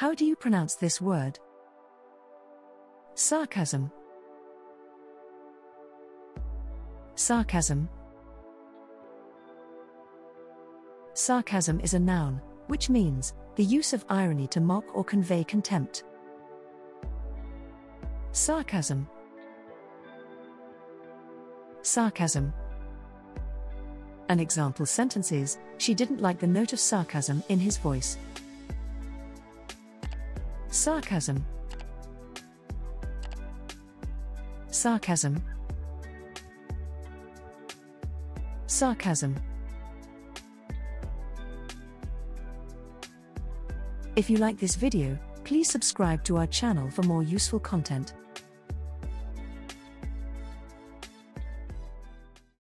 How do you pronounce this word? Sarcasm. Sarcasm. Sarcasm is a noun, which means the use of irony to mock or convey contempt. Sarcasm. Sarcasm. An example sentence is She didn't like the note of sarcasm in his voice. Sarcasm. Sarcasm. Sarcasm. If you like this video, please subscribe to our channel for more useful content.